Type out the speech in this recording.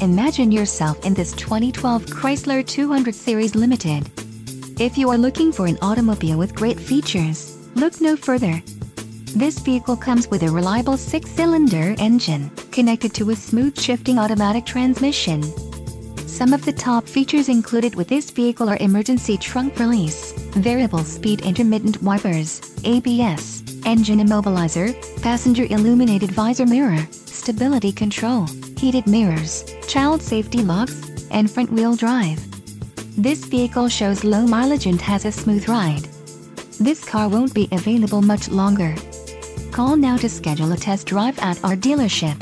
Imagine yourself in this 2012 Chrysler 200 Series Limited. If you are looking for an automobile with great features, look no further. This vehicle comes with a reliable six-cylinder engine, connected to a smooth shifting automatic transmission. Some of the top features included with this vehicle are emergency trunk release, variable speed intermittent wipers, ABS, engine immobilizer, passenger illuminated visor mirror, stability control, heated mirrors, child safety locks, and front-wheel drive. This vehicle shows low mileage and has a smooth ride. This car won't be available much longer. Call now to schedule a test drive at our dealership.